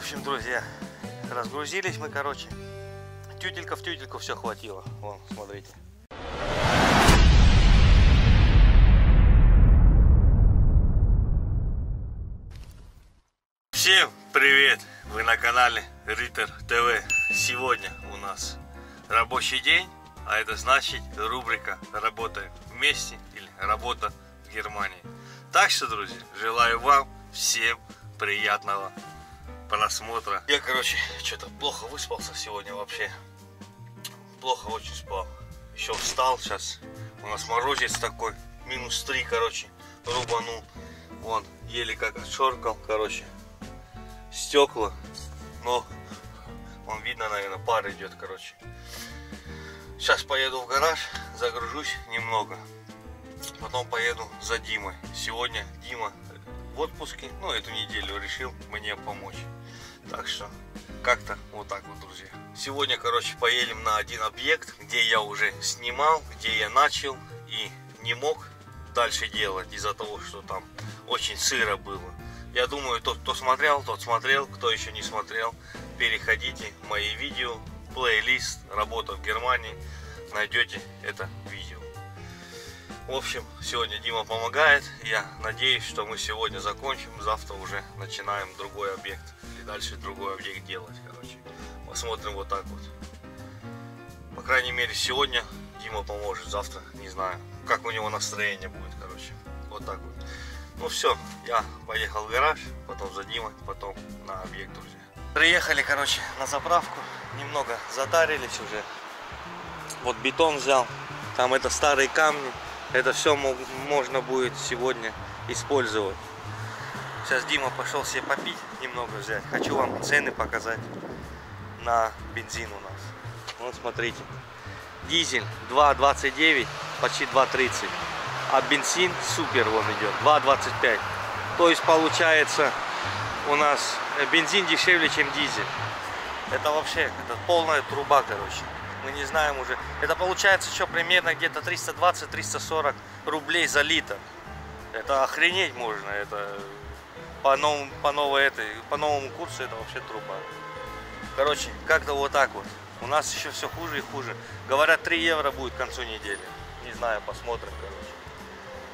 общем, друзья, разгрузились мы, короче. Тютелька в тютельку все хватило. Вон, смотрите. Всем привет! Вы на канале Риттер ТВ. Сегодня у нас рабочий день, а это значит рубрика «Работаем вместе» или «Работа в Германии». Так что, друзья, желаю вам всем приятного просмотра. Я, короче, что-то плохо выспался сегодня вообще. Плохо очень спал. Еще встал сейчас. У нас морозец такой. Минус 3, короче, рубанул. Вон, еле как отшоркал, короче. Стекла. Но, вон видно, наверное, пар идет, короче. Сейчас поеду в гараж, загружусь немного. Потом поеду за Димой. Сегодня Дима в отпуске, ну, эту неделю решил мне помочь. Так что, как-то вот так вот, друзья. Сегодня, короче, поедем на один объект, где я уже снимал, где я начал и не мог дальше делать из-за того, что там очень сыро было. Я думаю, тот, кто смотрел, тот смотрел, кто еще не смотрел, переходите в мои видео, плейлист «Работа в Германии», найдете это видео. В общем, сегодня Дима помогает. Я надеюсь, что мы сегодня закончим. Завтра уже начинаем другой объект. И дальше другой объект делать, короче. Посмотрим вот так вот. По крайней мере, сегодня Дима поможет. Завтра не знаю, как у него настроение будет, короче. Вот так вот. Ну все, я поехал в гараж, потом за Димой, потом на объект, друзья. Приехали, короче, на заправку. Немного затарились уже. Вот бетон взял. Там это старые камни. Это все можно будет сегодня использовать. Сейчас Дима пошел себе попить, немного взять. Хочу вам цены показать на бензин у нас. Вот смотрите. Дизель 2.29, почти 2.30. А бензин супер вон идет, 2.25. То есть получается у нас бензин дешевле, чем дизель. Это вообще, это полная труба, короче мы не знаем уже. Это получается еще примерно где-то 320-340 рублей за литр. Это охренеть можно, это по новому, по новой этой, по новому курсу это вообще труба. Короче, как-то вот так вот. У нас еще все хуже и хуже. Говорят, 3 евро будет к концу недели. Не знаю, посмотрим, короче.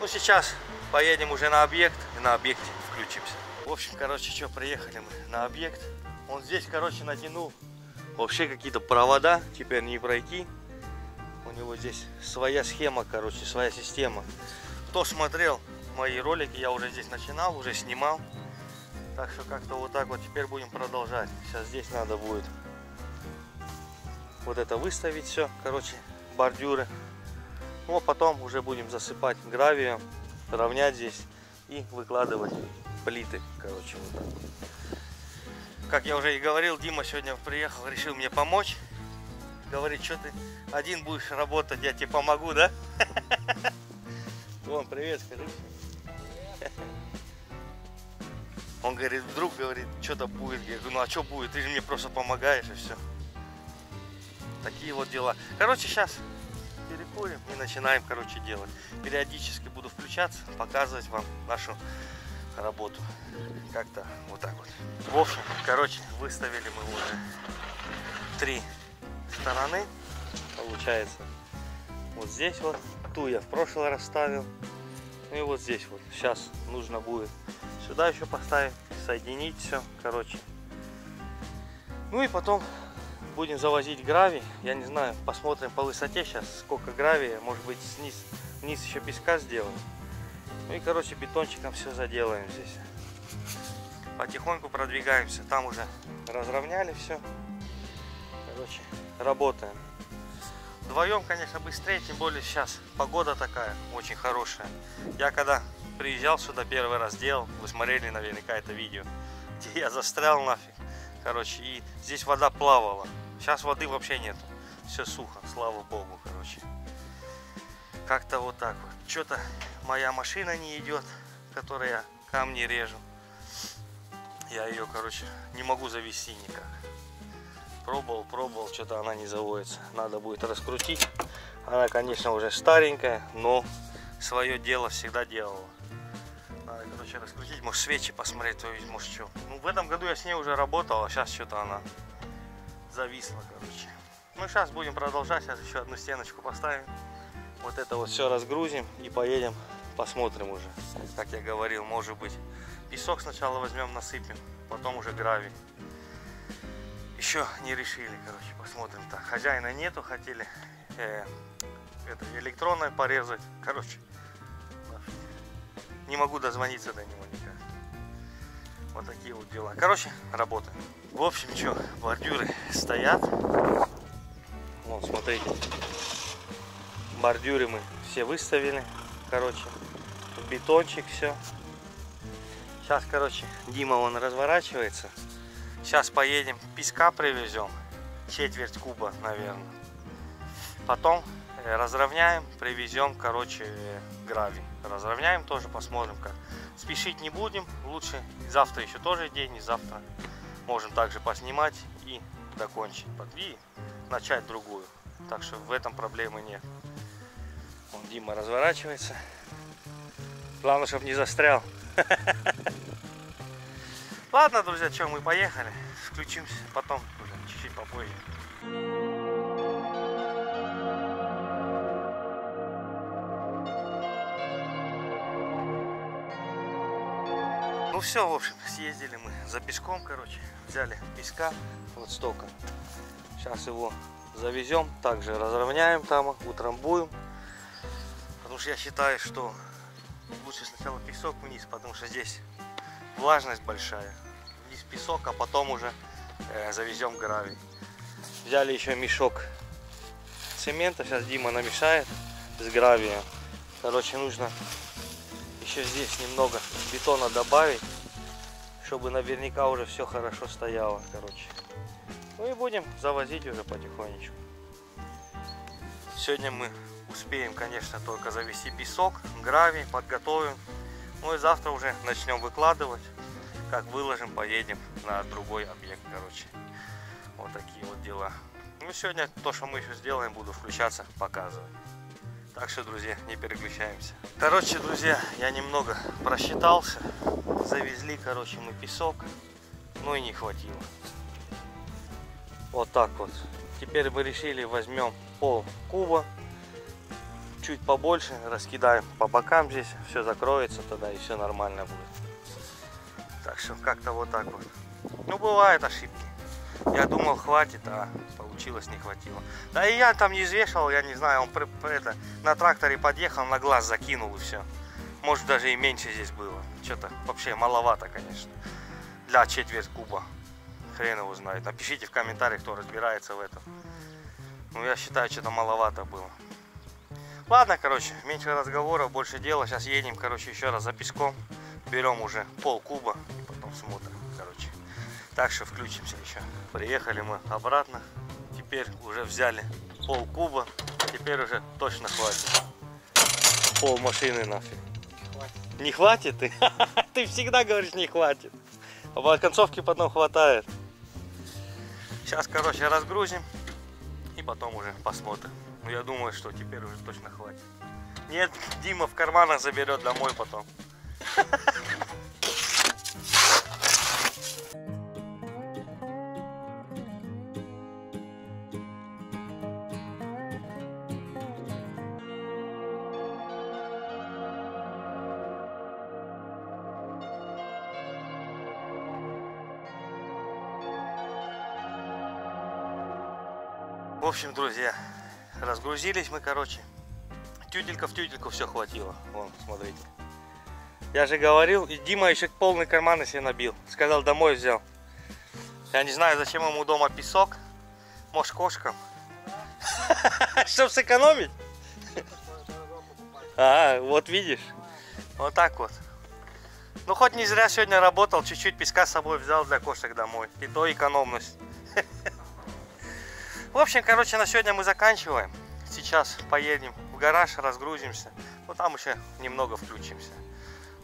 Ну, сейчас поедем уже на объект и на объекте включимся. В общем, короче, что, приехали мы на объект. Он здесь, короче, натянул Вообще какие-то провода теперь не пройти. У него здесь своя схема, короче, своя система. Кто смотрел мои ролики, я уже здесь начинал, уже снимал. Так что как-то вот так вот теперь будем продолжать. Сейчас здесь надо будет вот это выставить все, короче, бордюры. Ну а потом уже будем засыпать гравием, равнять здесь и выкладывать плиты, короче, вот так как я уже и говорил, Дима сегодня приехал, решил мне помочь. Говорит, что ты один будешь работать, я тебе помогу, да? Вон, привет, скажи. Он говорит, вдруг, говорит, что-то будет. Я говорю, ну а что будет? Ты же мне просто помогаешь и все. Такие вот дела. Короче, сейчас перекурим и начинаем, короче, делать. Периодически буду включаться, показывать вам нашу работу. Как-то вот так вот. В общем, короче, выставили мы уже три стороны. Получается, вот здесь вот, ту я в прошлый раз ставил. Ну и вот здесь вот. Сейчас нужно будет сюда еще поставить, соединить все, короче. Ну и потом будем завозить гравий. Я не знаю, посмотрим по высоте сейчас, сколько гравия. Может быть, низ, низ еще песка сделать. Ну и, короче, бетончиком все заделаем здесь. Потихоньку продвигаемся. Там уже разровняли все. Короче, работаем. Вдвоем, конечно, быстрее, тем более сейчас погода такая, очень хорошая. Я когда приезжал сюда первый раз делал, вы смотрели наверняка это видео, где я застрял нафиг. Короче, и здесь вода плавала. Сейчас воды вообще нету. Все сухо, слава богу, короче. Как-то вот так вот. Что-то моя машина не идет, которая камни режу. Я ее, короче, не могу завести никак. Пробовал, пробовал, что-то она не заводится. Надо будет раскрутить. Она, конечно, уже старенькая, но свое дело всегда делала. Надо, короче, раскрутить, может свечи посмотреть, то есть, может что. Ну, в этом году я с ней уже работал, а сейчас что-то она зависла, короче. Ну, сейчас будем продолжать, сейчас еще одну стеночку поставим. Вот это вот все разгрузим и поедем, посмотрим уже. Как я говорил, может быть, песок сначала возьмем, насыпем, потом уже гравий. Еще не решили, короче, посмотрим так. Хозяина нету, хотели э, это электронное порезать. Короче, не могу дозвониться до него никак. Вот такие вот дела. Короче, работаем. В общем, что, бордюры стоят. Вон, смотрите. Бордюры мы все выставили. Короче, бетончик, все. Сейчас, короче, Дима он разворачивается. Сейчас поедем, песка привезем. Четверть куба, наверное. Потом э, разровняем, привезем, короче, гравий. Разровняем тоже, посмотрим как. Спешить не будем. Лучше завтра еще тоже день, и завтра можем также поснимать и закончить. И начать другую. Так что в этом проблемы нет. Вон Дима разворачивается. Главное, чтобы не застрял. Ладно, друзья, что, мы поехали. Включимся потом, чуть-чуть попозже. Ну все, в общем, съездили мы за песком, короче. Взяли песка, вот столько. Сейчас его завезем, также разровняем там, утрамбуем. Потому что я считаю, что лучше сначала песок вниз, потому что здесь влажность большая. Вниз песок, а потом уже э, завезем гравий. Взяли еще мешок цемента, сейчас Дима намешает с гравием. Короче, нужно еще здесь немного бетона добавить, чтобы наверняка уже все хорошо стояло, короче. Ну и будем завозить уже потихонечку. Сегодня мы успеем, конечно, только завести песок, гравий, подготовим ну и завтра уже начнем выкладывать. Как выложим, поедем на другой объект, короче. Вот такие вот дела. Ну сегодня то, что мы еще сделаем, буду включаться, показывать. Так что, друзья, не переключаемся. Короче, друзья, я немного просчитался. Завезли, короче, мы песок. Ну и не хватило. Вот так вот. Теперь мы решили возьмем пол куба чуть побольше, раскидаем по бокам здесь, все закроется тогда и все нормально будет. Так что как-то вот так вот. Ну, бывают ошибки. Я думал, хватит, а получилось не хватило. Да и я там не взвешивал, я не знаю, он при, это, на тракторе подъехал, на глаз закинул и все. Может даже и меньше здесь было. Что-то вообще маловато, конечно. Для четверть куба. Хрен его знает. Напишите в комментариях, кто разбирается в этом. Ну, я считаю, что-то маловато было. Ладно, короче, меньше разговоров, больше дела. Сейчас едем, короче, еще раз за песком. Берем уже пол куба и потом смотрим, короче. Так что включимся еще. Приехали мы обратно. Теперь уже взяли пол куба. Теперь уже точно хватит. Пол машины нафиг. Не хватит ты? Ты всегда говоришь не хватит. А по концовке потом хватает. Сейчас, короче, разгрузим. И потом уже посмотрим. Ну я думаю, что теперь уже точно хватит. Нет, Дима в карманах заберет домой потом. В общем, друзья, Разгрузились мы, короче. Тютелька в тютельку все хватило. Вон, смотрите. Я же говорил, и Дима еще полный карман себе набил. Сказал, домой взял. Я не знаю, зачем ему дома песок. Может, кошкам. Чтоб сэкономить. А, вот видишь. Вот так вот. Ну, хоть не зря сегодня работал, чуть-чуть песка с собой взял для кошек домой. И то экономность. В общем, короче, на сегодня мы заканчиваем. Сейчас поедем в гараж, разгрузимся. Вот там еще немного включимся.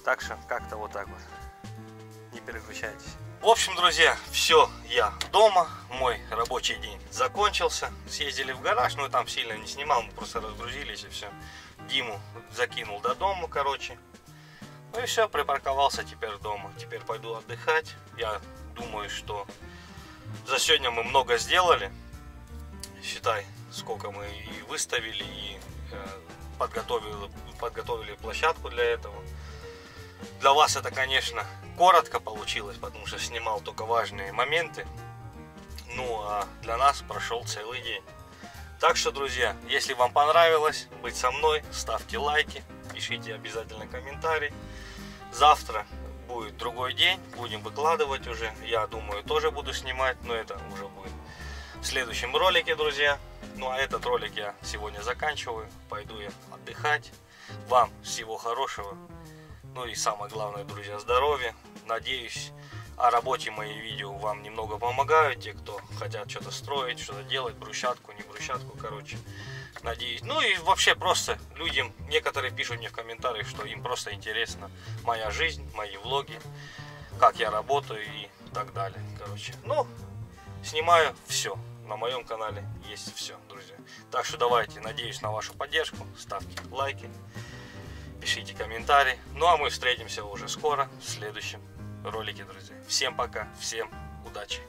Так что как-то вот так вот. Не переключайтесь. В общем, друзья, все, я дома. Мой рабочий день закончился. Съездили в гараж, но там сильно не снимал, мы просто разгрузились и все. Диму закинул до дома, короче. Ну и все, припарковался теперь дома. Теперь пойду отдыхать. Я думаю, что за сегодня мы много сделали. Считай, сколько мы и выставили, и э, подготовили, подготовили площадку для этого. Для вас это, конечно, коротко получилось, потому что снимал только важные моменты. Ну, а для нас прошел целый день. Так что, друзья, если вам понравилось быть со мной, ставьте лайки, пишите обязательно комментарий. Завтра будет другой день, будем выкладывать уже. Я думаю, тоже буду снимать, но это уже будет в следующем ролике, друзья. Ну а этот ролик я сегодня заканчиваю. Пойду я отдыхать. Вам всего хорошего. Ну и самое главное, друзья, здоровья. Надеюсь, о работе мои видео вам немного помогают. Те, кто хотят что-то строить, что-то делать, брусчатку, не брусчатку, короче. Надеюсь. Ну и вообще просто людям, некоторые пишут мне в комментариях, что им просто интересна моя жизнь, мои влоги, как я работаю и так далее. Короче, ну, снимаю все. На моем канале есть все, друзья. Так что давайте, надеюсь на вашу поддержку. Ставьте лайки, пишите комментарии. Ну а мы встретимся уже скоро в следующем ролике, друзья. Всем пока, всем удачи.